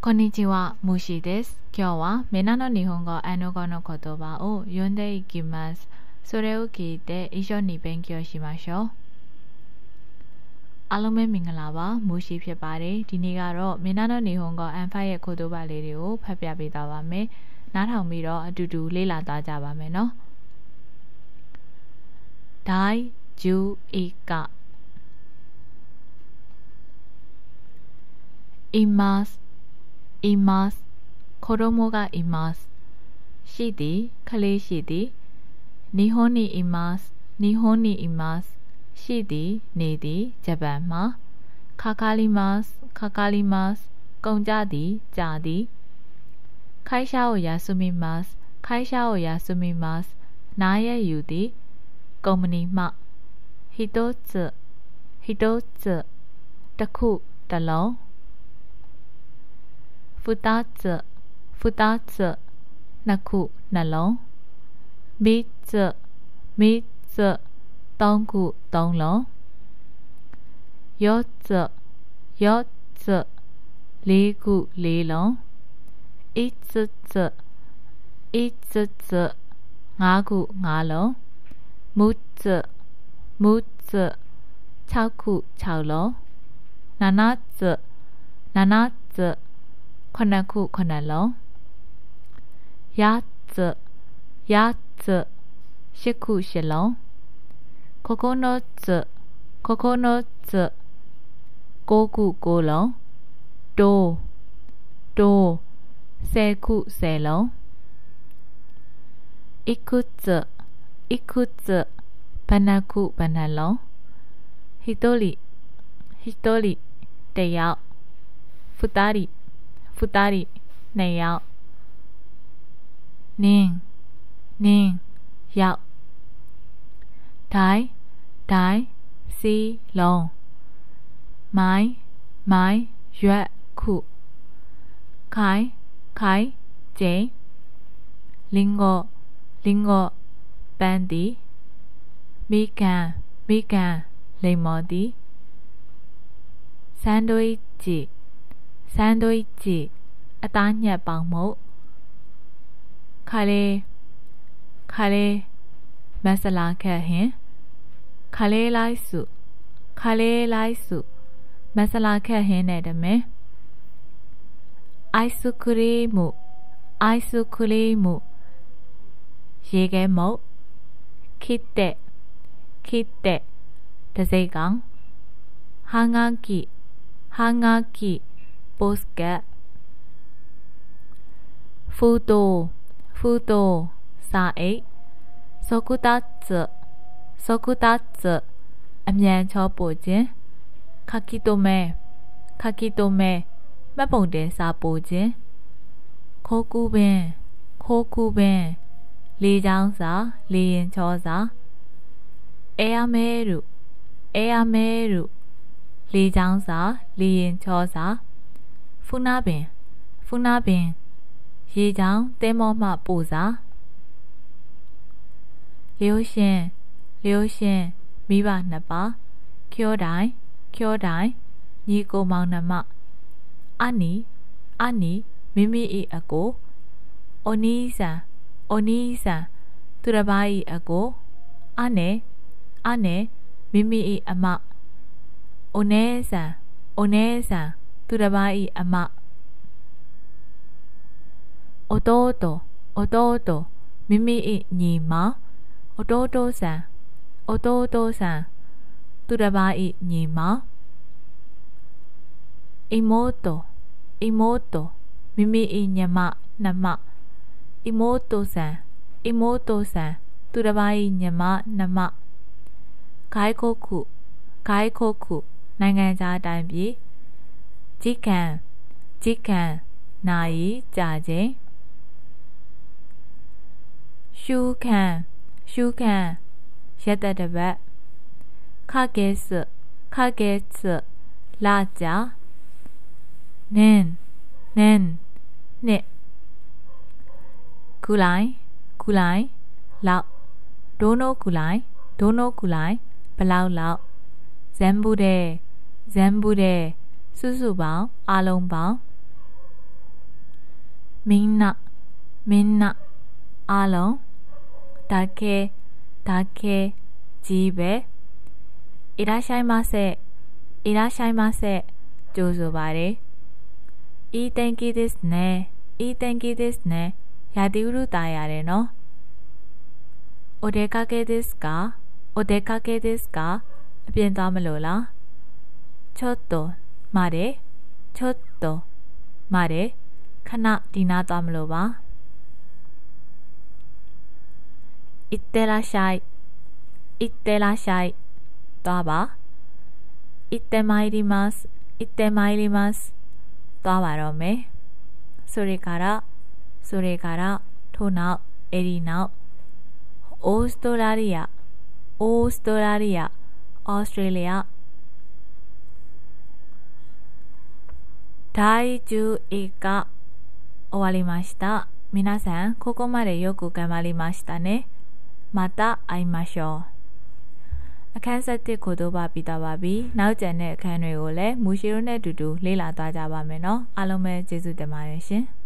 こんにちは、ムシです。今日はみんなの日本語、あの語の言葉を読んでいきます。それを聞いて一緒に勉強しましょう。အားလုံးပဲမင်္ဂလာပါမူရှိဖြစ်ပါတယ်ဒီနေ့ကတော့မင်းနာの日本語အန်ဖိုင်ရဲ့ခေါ်တော်ပါလေးတွေကိုဖတ်ပြပေးသွားပါမယ်နားထောင်ပြီးတော့အတူတူလေ့လာသွားကြပါမယ်နော်ဒိုင်ဂျူဧကအီမတ် います子供がいますရှိသည်ခလေးရှိသည်日本にいます日本にいますရှိသည်နေသည်ဂျပန်မှာかかりますかかりますကုန်ကြသည်ကြာသည်会社を休みます会社を休みますနားရယူသည်ကုမ္ပဏီမှ一つ一つတစ်ခုတစ်လုံး 负担者，负担者，那苦那龙，米者，米者，当苦当龙，要者，要者，离苦离龙，一者者，一者者，阿苦阿龙，木者，木者，超苦超龙，奶奶者，奶奶者。こんなくこんなツやつやつしくしろここのツここのつごくごろどうどうせくせろいくついくつばなくばなろ一人一人でや。二人。二人ねやにんにんやたいたいしろんまいまいやくかいかいじりんごりんご bandy pecan pecan lemon sandwich. Sandwich. တီမိကန်မိကန်လိမ္မော်တီဆန်ဒိုအစ်ဂျီဆန်ဒိုအစ်ဂျီအသားညက်ပေါင်မှုခါလေးခါလေးမဆလာခက်ဟင်ခါလေးလိုက်စုခါလေးလိုက်စုမဆလာခက်ဟင်းနဲ့တမင်အိုက်စုခရီးမှုအိုက်စုခရီးမှုရေခဲမုတ်ခိတဲ့ခိတဲ့တစိတ်ကောင်ဟာငါကီဟာငါကီပိုစကတ် ဖူတိုဖူတိုစာအိတ်စောကုတツစောကုတツအမြန်ချောပို့ခြင်းခါကီတိုမဲခါကီတိုမဲမှတ်ပုံတင်စာပို့ခြင်းခိုးကူပင်ခိုးကူပင်လေချောင်းစာလေရင်ချောစာအဲရမဲရုအဲရမဲရုလေချောင်းစာလေရင်ချောစာဖူနာပင်ဖူနာပင် ရေချောင်းတဲမောမှပို့စာလျိုးရှင်လျိုးရှင်မိဘနှစ်ပါးကျောတိုင်ကျောတိုင်ညီကိုမောင်နှမအနီအနီမိမိ၏အကိုအိုနီဆန်အိုနီဆန်သူတစ်ပါး၏အကိုအနယ်အနယ်မိမိ၏အမအိုနဲဆန်အိုနဲဆန်သူတစ်ပါး၏အမ အိုတိုတိုအိုတိုတိုမိမိ၏ညီမ弟さん弟さんသူတစ်ပါး၏ညီမ妹妹မိမိ၏ညီမနှမ妹さん妹さんသူတစ်ပါး၏ညီမနှမ外国外国နိုင်ငံခြားတိုင်းပြည်時間時間နာရီကြာချိန် ရှုခံရှုခံရတတပတ်ခကေစခကေစလာကြနန်နန်နစ်ကုလိုင်းကုလိုင်းလောက်ဒိုနိုကုလိုင်းဒိုနိုကုလိုင်းဘလောက်လောက်ဇမ်ဘူးတဲ့ဇမ်ဘူးတဲ့စုစုပေါင်းအလုံးပေါင်းမင်းနမင်းနအလုံး だけだけကြီးပဲいらっしゃいませいらっしゃいませကြိုဆိုပါတယ်いい天気ですねいい天気ですねရာသီဥတုတာရတယ်နော်お出かけですかお出かけですかအပြင်သွားမလို့လားちょっと待てちょっと待てခဏဒီနာသွားမလို့ပါ いってらっしゃい。いってらっしゃい。だば。いってまいります。いってまいります。だばろめ。それから、それから、となえりな。オーストラリア、オーストラリア、オーストラリア。体重以下終わりました。皆さん、ここまでよく頑張りましたね。 မာတာအိုင်မရှောအခန်းဆက်တစ်ကိုတော့ပါပြီးသားပါပြီ။နောက်ကျန်တဲ့အခန်းတွေကိုလည်းမူရှိရိုးနဲ့အတူတူလေ့လာသွားကြပါမယ်နော်။အားလုံးပဲကျေးဇူးတင်ပါတယ်ရှင်။